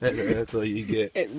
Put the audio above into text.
That's all you get.